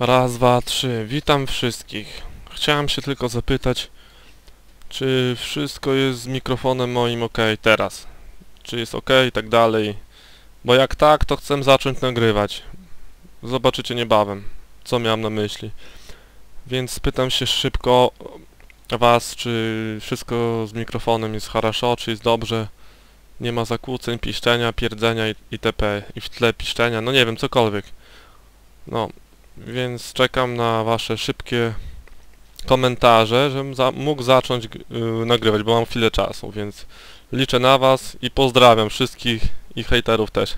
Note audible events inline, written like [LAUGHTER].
Raz, dwa, trzy. Witam wszystkich. Chciałem się tylko zapytać, czy wszystko jest z mikrofonem moim ok teraz? Czy jest ok i tak dalej? Bo jak tak, to chcę zacząć nagrywać. Zobaczycie niebawem, co miałem na myśli. Więc pytam się szybko was, czy wszystko z mikrofonem jest хорошо, czy jest dobrze? Nie ma zakłóceń, piszczenia, pierdzenia i- itp. I w tle piszczenia, no nie wiem, cokolwiek. No, więc czekam na wasze szybkie komentarze, żebym za mógł zacząć g- y, nagrywać, bo mam chwilę czasu, więc liczę na was i pozdrawiam wszystkich i hejterów też. [LAUGHS]